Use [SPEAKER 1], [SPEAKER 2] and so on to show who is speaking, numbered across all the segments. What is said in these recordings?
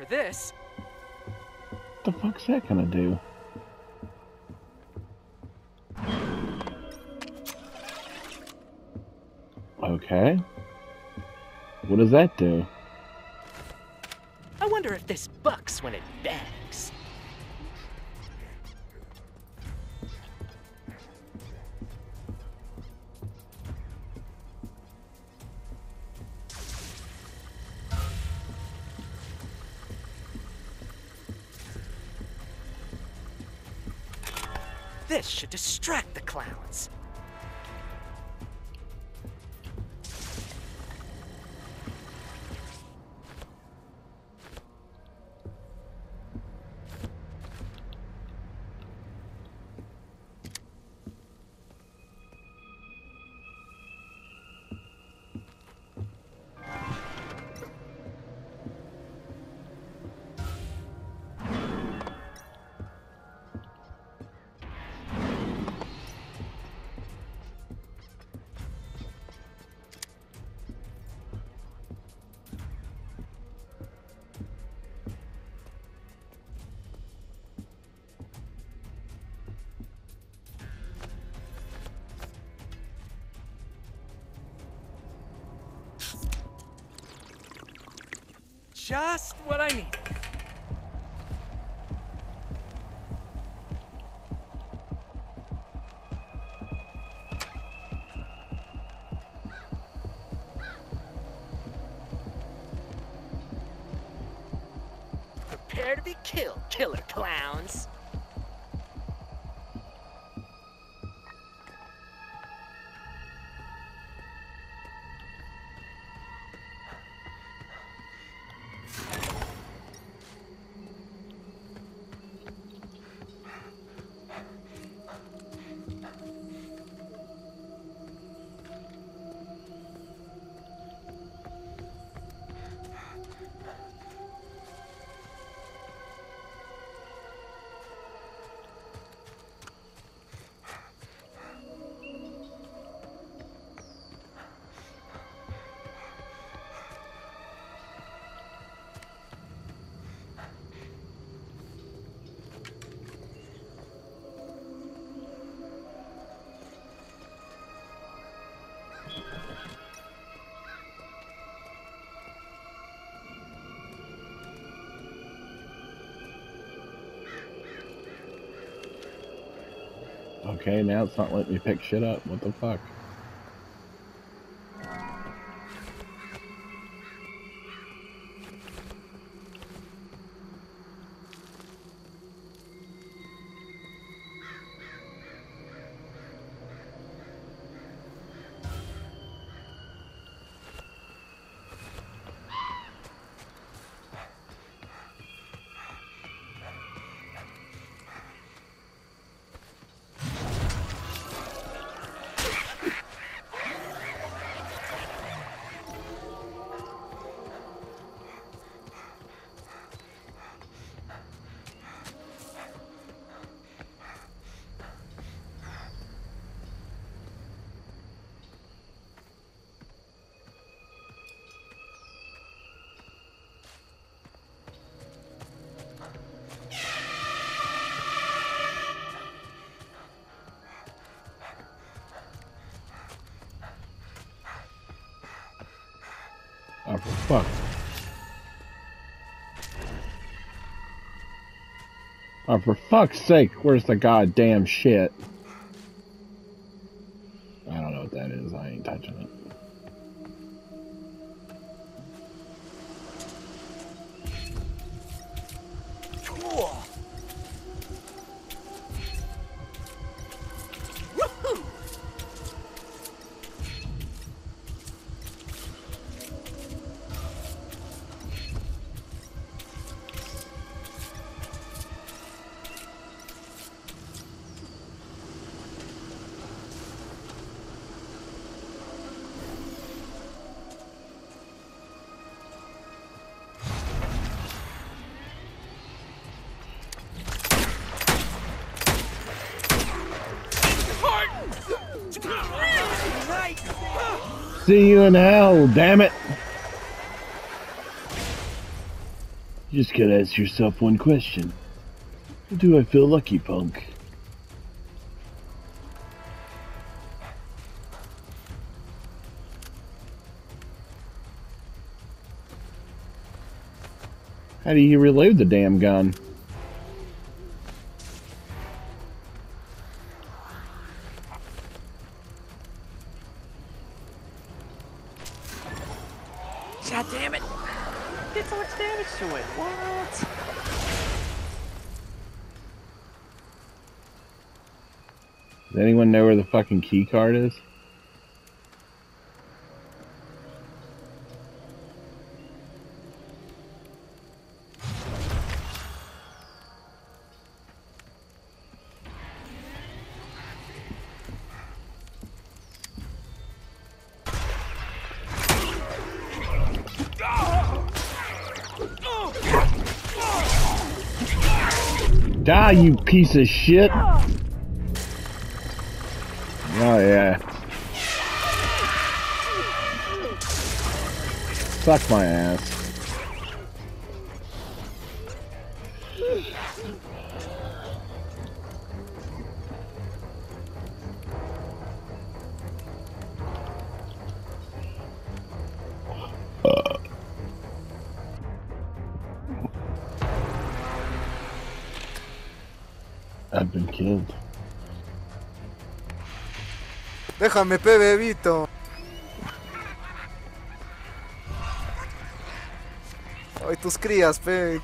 [SPEAKER 1] I've been looking for this.
[SPEAKER 2] What the fuck's that gonna do? Okay. What does that do?
[SPEAKER 1] I wonder if this bucks when it bags. This should distract the clowns. Just what I need. Prepare to be killed, killer clowns.
[SPEAKER 2] Okay, now it's not letting me pick shit up. What the fuck? Fuck. Oh, for fuck's sake, where's the goddamn shit? I don't know what that is. I ain't touching it. See you in hell, damn it! You just gotta ask yourself one question. Do I feel lucky, punk? How do you reload the damn gun?
[SPEAKER 1] God damn it! Did so much damage to it. What?
[SPEAKER 2] Does anyone know where the fucking key card is? Die, you piece of shit! Oh, yeah. Suck my ass.
[SPEAKER 3] Déjame, pe, bebito. Ay, tus crías, pe.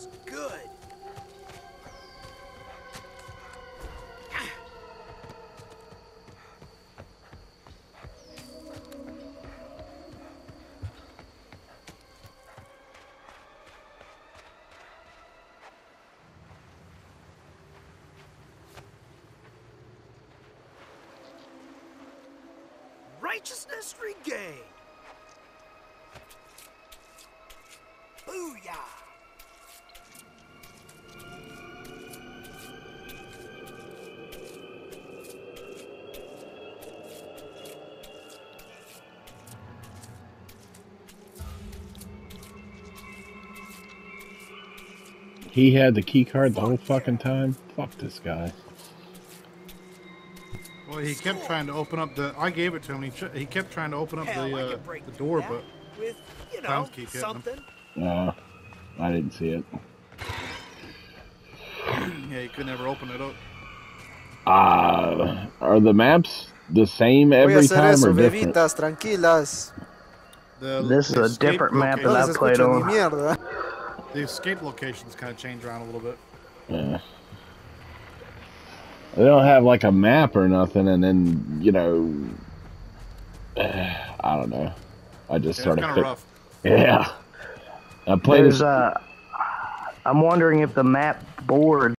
[SPEAKER 4] Was good. Righteousness regained.
[SPEAKER 2] He had the key card the whole fucking time? Fuck this guy.
[SPEAKER 5] Well, he kept trying to open up the. I gave it to him. He, tr- he kept trying to open up
[SPEAKER 4] Hell,
[SPEAKER 5] the uh, the door, but
[SPEAKER 4] with you know
[SPEAKER 5] Clowns keep hitting 'em.
[SPEAKER 4] something.
[SPEAKER 2] Uh, I didn't see it.
[SPEAKER 5] yeah, he could never open it up.
[SPEAKER 2] Uh, are the maps the same
[SPEAKER 3] Voy
[SPEAKER 2] every time
[SPEAKER 3] eso,
[SPEAKER 2] or different?
[SPEAKER 3] bebitas, tranquilas.
[SPEAKER 5] The,
[SPEAKER 6] This is a different map
[SPEAKER 3] No
[SPEAKER 6] that
[SPEAKER 5] locations-
[SPEAKER 6] I've played on.
[SPEAKER 3] Ni mierda.
[SPEAKER 5] The escape locations kind of change around a little bit.
[SPEAKER 2] Yeah. They don't have like a map or nothing, and then you know, I don't know. I just
[SPEAKER 5] Yeah,
[SPEAKER 2] started.
[SPEAKER 5] kind of
[SPEAKER 2] fit-
[SPEAKER 5] rough.
[SPEAKER 2] Yeah. I played
[SPEAKER 6] There's
[SPEAKER 2] this.
[SPEAKER 6] uh, I'm wondering if the map board